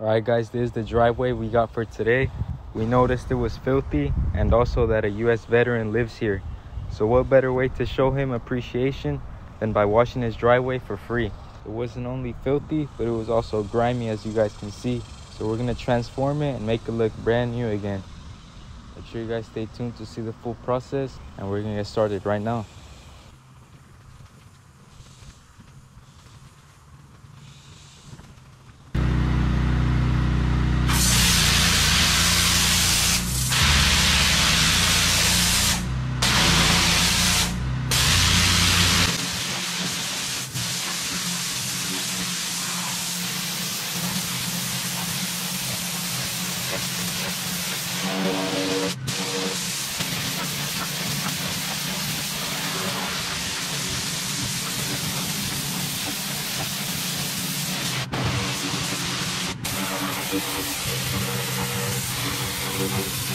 All right, guys, this is the driveway we got for today. We noticed it was filthy and also that a U.S. veteran lives here. So what better way to show him appreciation than by washing his driveway for free? It wasn't only filthy, but it was also grimy as you guys can see. So we're gonna transform it and make it look brand new again. Make sure you guys stay tuned to see the full process and we're gonna get started right now. Thank you.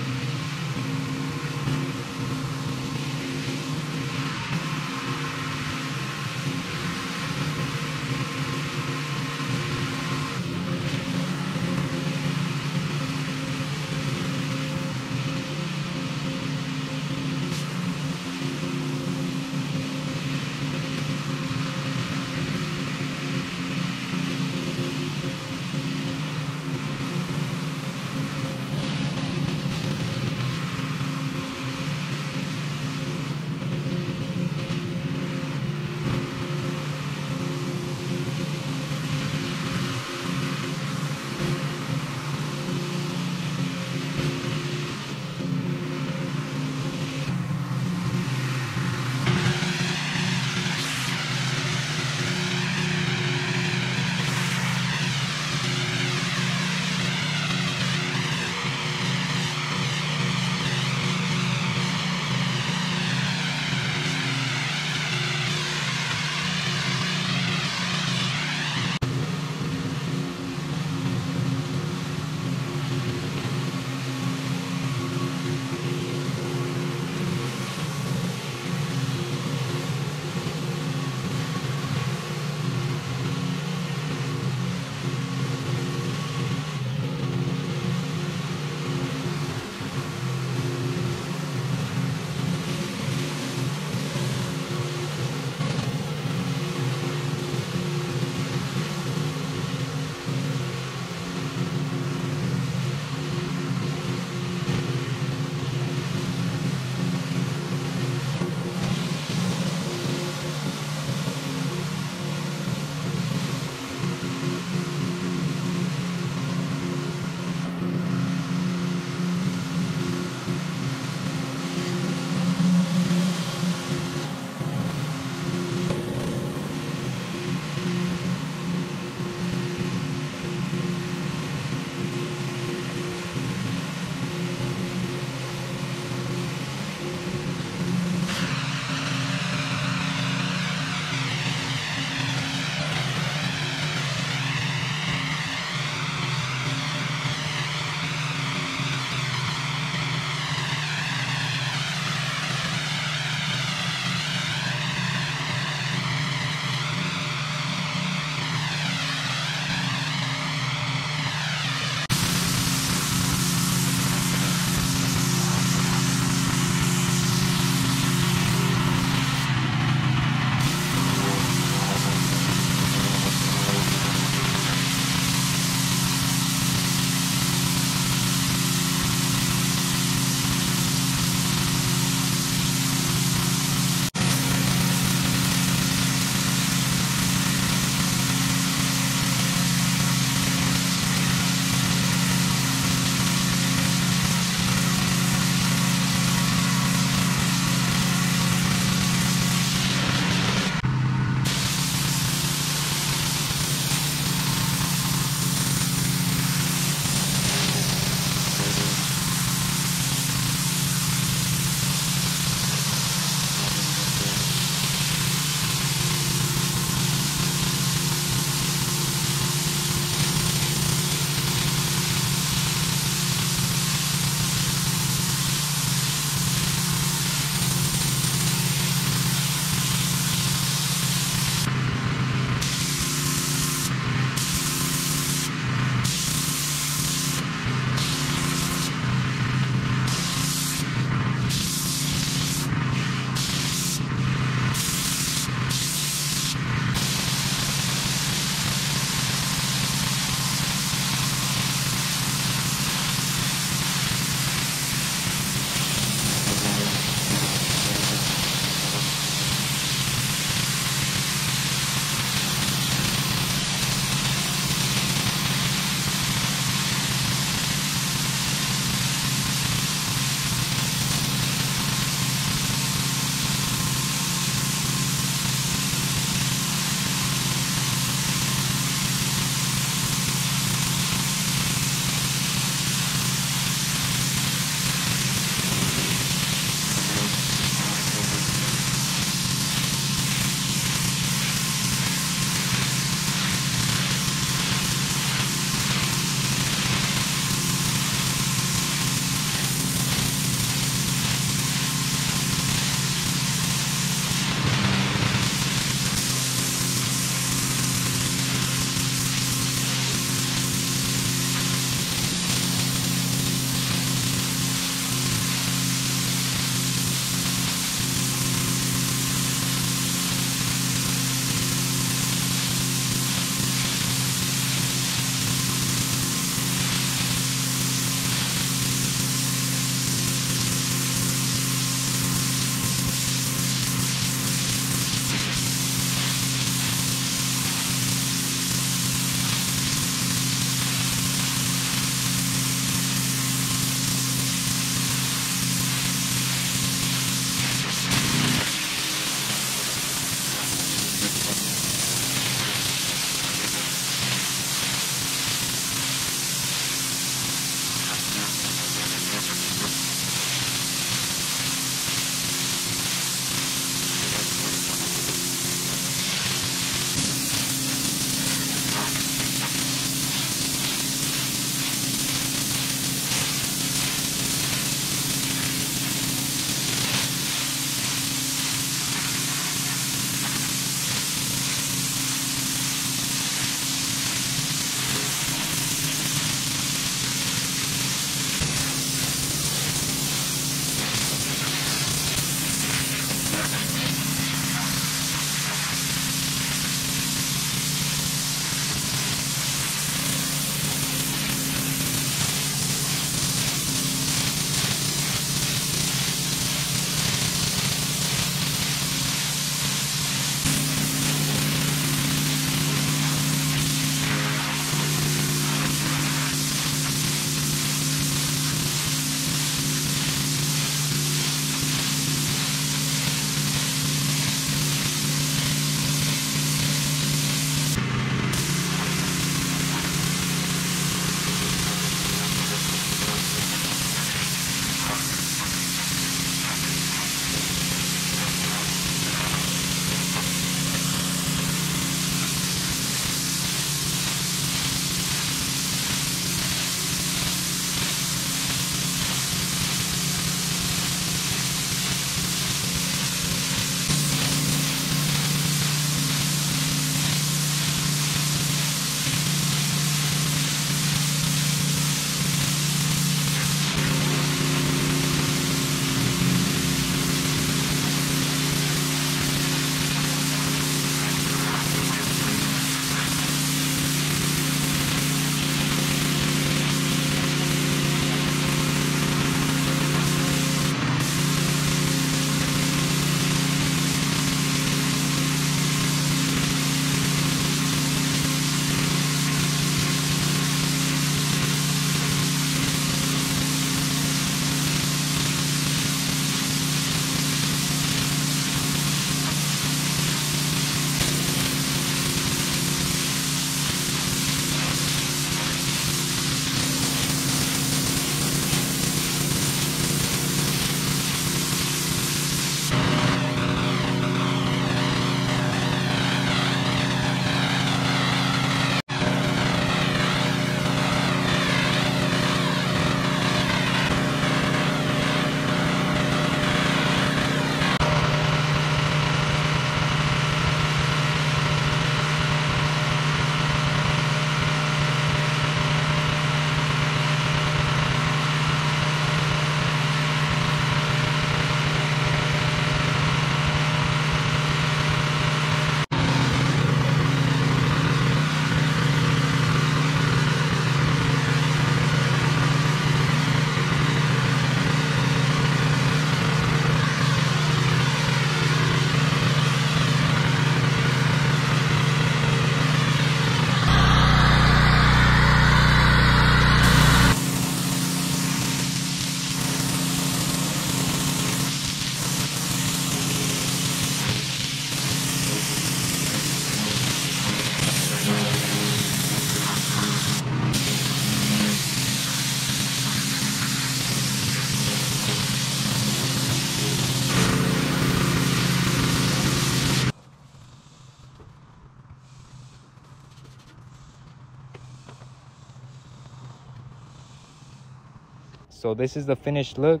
So this is the finished look.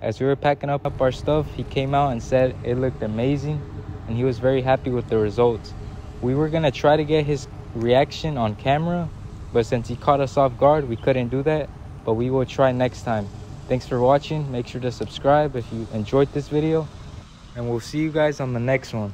As we were packing up our stuff, he came out and said it looked amazing and he was very happy with the results. We were gonna try to get his reaction on camera, but since he caught us off guard, we couldn't do that, but we will try next time. Thanks for watching. Make sure to subscribe if you enjoyed this video and we'll see you guys on the next one.